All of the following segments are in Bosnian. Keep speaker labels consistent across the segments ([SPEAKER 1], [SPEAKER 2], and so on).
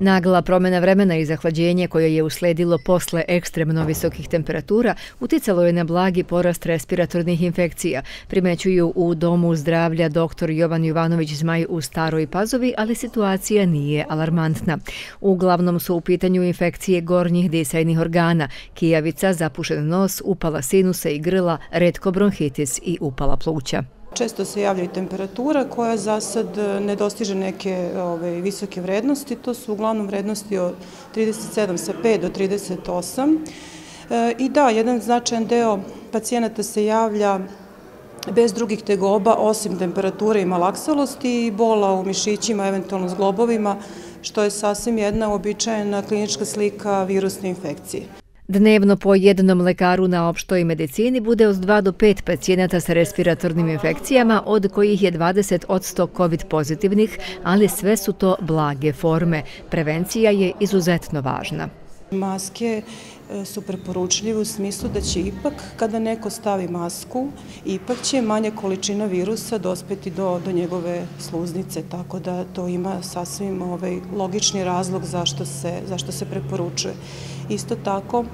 [SPEAKER 1] Nagla promjena vremena i zahlađenje koje je usledilo posle ekstremno visokih temperatura uticalo je na blagi porast respiratornih infekcija, primećuju u Domu zdravlja dr. Jovan Jovanović Zmaj u Staroj Pazovi, ali situacija nije alarmantna. Uglavnom su u pitanju infekcije gornjih disajnih organa, kijavica, zapušen nos, upala sinusa i grla, redko bronhitis i upala pluća.
[SPEAKER 2] Često se javlja i temperatura koja za sad e, ne dostiže neke ove, visoke vrednosti. To su uglavnom vrednosti od 37 sa 5 do 38. E, I da, jedan značajan deo pacijenata se javlja bez drugih tegoba, osim temperature i malaksalosti i bola u mišićima, eventualno zglobovima, što je sasvim jedna običajena klinička slika virusne infekcije.
[SPEAKER 1] Dnevno po jednom lekaru na opštoj medicini bude od 2 do 5 pacijenata sa respiratornim infekcijama, od kojih je 20 od 100 COVID pozitivnih, ali sve su to blage forme. Prevencija je izuzetno važna.
[SPEAKER 2] Maske e, su preporučljive u smislu da će ipak, kada neko stavi masku, ipak će manja količina virusa dospeti do, do njegove sluznice, tako da to ima sasvim ovaj, logični razlog zašto se, zašto se preporučuje. Isto tako,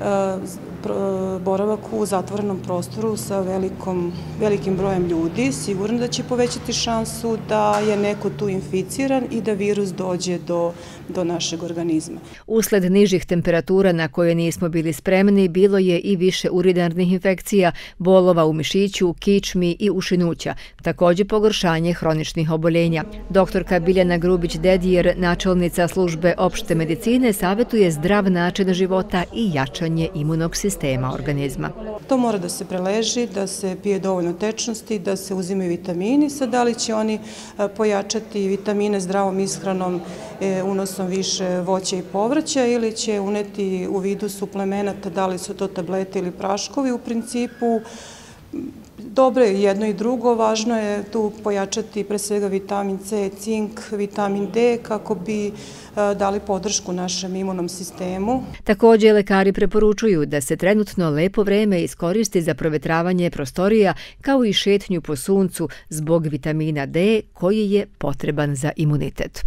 [SPEAKER 2] E, e, boravak u zatvorenom prostoru sa velikom, velikim brojem ljudi, sigurno da će povećati šansu da je neko tu inficiran i da virus dođe do, do našeg organizma.
[SPEAKER 1] Usled nižih temperatura na koje nismo bili spremni, bilo je i više urinarnih infekcija, bolova u mišiću, kičmi i ušinuća, također pogoršanje hroničnih oboljenja. Doktorka Biljana Grubić-Dedijer, načelnica službe opšte medicine, savjetuje zdrav način života i jačanje imunog sistema organizma.
[SPEAKER 2] To mora da se preleži, da se pije dovoljno tečnosti, da se uzimaju vitamini. Sad da li će oni e, pojačati vitamine zdravom ishranom, e, unosom više voća i povrća ili će uneti u vidu suplemenata, da li su to tablete ili praškovi u principu, Dobro je jedno i drugo, važno je tu pojačati pre svega vitamin C, cink, vitamin D kako bi e, dali podršku našem imunom sistemu.
[SPEAKER 1] Također lekari preporučuju da se trenutno lepo vreme iskoristi za provetravanje prostorija kao i šetnju po suncu zbog vitamina D koji je potreban za imunitet.